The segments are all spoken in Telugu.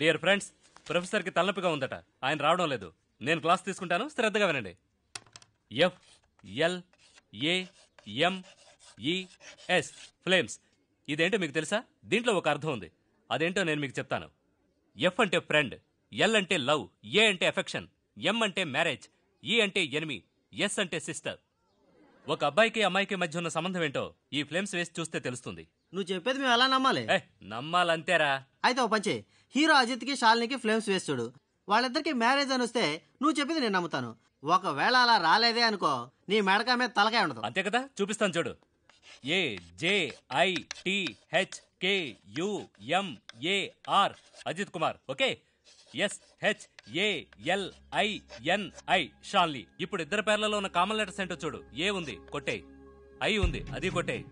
ఫ్రెండ్స్ ప్రొఫెసర్కి తలనొప్పిగా ఉందట. ఆయన రావడం లేదు. నేను క్లాస్ తీసుకుంటాను. శ్రద్ధగా వినండి. ఎఫ్ ఎల్ ఏ ఎం ఈ ఎస్ ఫ్లేమ్స్. ఇదేంటో మీకు తెలుసా? దీంట్లో ఒక అర్థం ఉంది. అదేంటో నేను మీకు చెప్తాను. ఎఫ్ అంటే ఫ్రెండ్ ఎల్ అంటే లవ్ ఏ అంటే ఎఫెక్షన్ ఎం అంటే మ్యారేజ్ ఈ అంటే ఎనిమి ఎస్ అంటే సిస్టర్. ఒక అబ్బాయికి అమ్మాయికి మధ్య ఉన్న సంబంధం ఏంటో ఈ ఫ్లేమ్స్ వేసి చూస్తే తెలుస్తుంది. నువ్వు చెప్పేది మేము ఎలా నమ్మాలి? ఏ నమ్మాలంతేరా. అయితే ఓ పంచే హీరో అజిత్కి శాలినికి ఫ్లేమ్స్ వేస్తుడు వాళ్ళిద్దరికి మ్యారేజ్ అని వస్తే నువ్వు చెప్పింది నేను నమ్ముతాను. ఒకవేళ అలా రాలేదే అనుకో నీ మెడక మీద తలకాయ ఉండదు. అంతే కదా? చూపిస్తాను చూడు. A J I T H K U M A R Ajith Kumar okay? S H A L I N I Shanli ఇప్పుడు ఇద్దరు పేర్లలో ఉన్న కామన్ లెటర్స్ ఏంటో చూడు. ఏ ఉంది కొట్టే. ఐ ఉంది అది కొట్టే.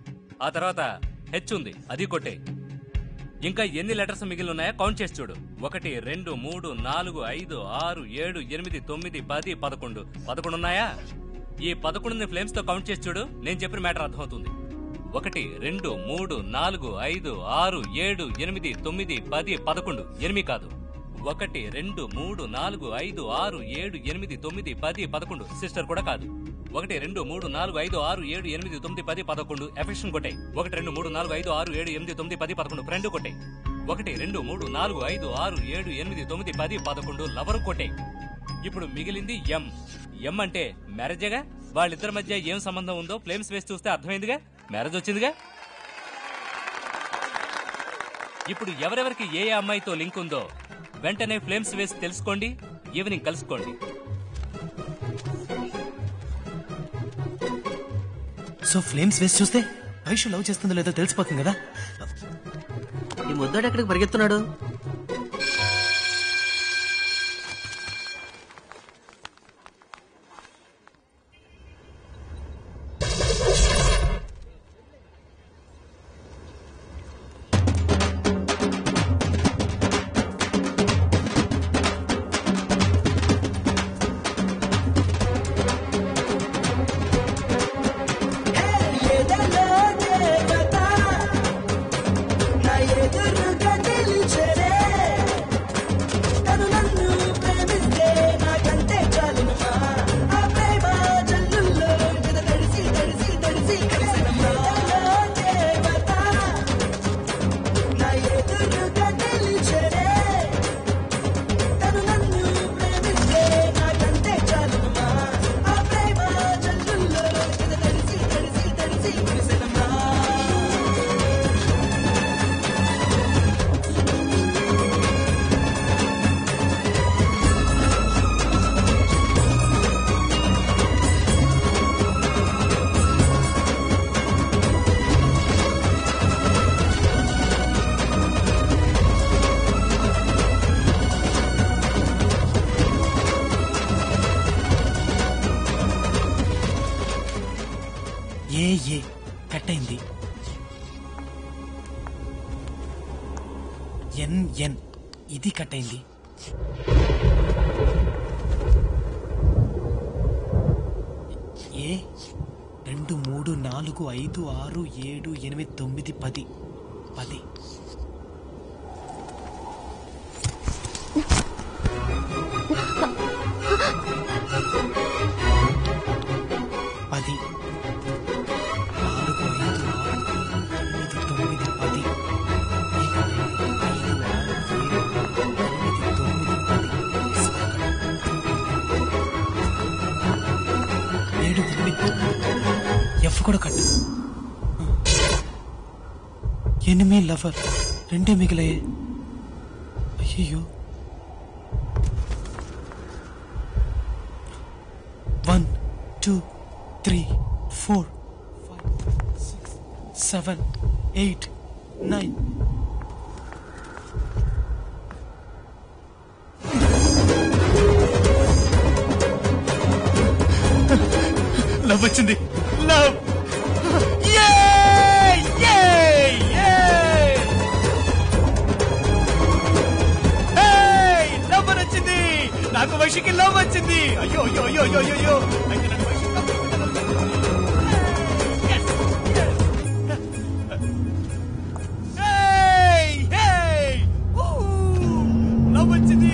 ఆ తర్వాత హెచ్ ఉంది అది కొట్టే. ఇంకా ఎన్ని లెటర్స్ మిగిలి ఉన్నాయో కౌంట్ చేసి చూడు. ఒకటి రెండు మూడు నాలుగు ఐదు ఆరు ఏడు ఎనిమిది తొమ్మిది పది పదకొండు. పదకొండు ఉన్నాయా? ఈ పదకొండుని ఫ్లేమ్స్తో కౌంట్ చేసి చూడు. నేను చెప్పిన మ్యాటర్ అర్థమవుతుంది. ఒకటి రెండు మూడు నాలుగు ఐదు ఆరు ఏడు ఎనిమిది తొమ్మిది పది పదకొండు. ఎనిమిది కాదు. ఒకటి రెండు మూడు నాలుగు ఐదు ఆరు ఏడు ఎనిమిది తొమ్మిది పది పదకొండు. సిస్టర్ కూడా కాదు. ఒకటి రెండు మూడు నాలుగు ఐదు ఆరు ఏడు ఎనిమిది తొమ్మిది పది పదకొండు. ఎఫెక్షన్ కొట్టాయి ఒకటి రెండు మూడు నాలుగు ఐదు ఆరు ఏడు ఎనిమిది తొమ్మిది పది పదకొండు. ఫ్రెండ్ కొట్టాయి ఒకటి రెండు మూడు నాలుగు ఐదు ఆరు ఏడు ఎనిమిది తొమ్మిది పది పదకొండు. లవర్ కొట్టాయి ఇప్పుడు మిగిలింది ఎం ఎం అంటే మ్యారేజేగా వాళ్ళిద్దరి మధ్య ఏం సంబంధం ఉందో ఫ్లేమ్స్ వేసి చూస్తే అర్థమైందిగా? మ్యారేజ్ వచ్చిందిగా? ఇప్పుడు ఎవరెవరికి ఏ ఏ అమ్మాయితో లింక్ ఉందో వెంటనే ఫ్లేమ్స్ వేసి తెలుసుకోండి. ఈవినింగ్ కలుసుకోండి. సో ఫ్లేమ్స్ వేసి చూస్తే వైషు లవ్ చేస్తుందో లేదో తెలిసిపోతుంది కదా? ఈ ముద్దాడు ఎక్కడికి పరిగెత్తున్నాడు? ఏ ఏ. కట్ అయింది. ఎన్ ఎన్. ఇది కట్ అయింది. ఏ రెండు మూడు నాలుగు ఐదు ఆరు ఏడు ఎనిమిది తొమ్మిది పది. పది. పది. ఏడు ఎనిమిది ఎఫ్ కూడా కట్టు ఎనిమి లవర్ రెండే మిగిలాయే. అయ్యో one two three four five six seven eight nine. Love. వచ్చింది లవ్ నాకు వైశ్యకి లవ్ వచ్చింది. అయ్యో అయ్యో అయ్యో అయ్యో అయ్యో అయితే నాకు లవ్ వచ్చింది.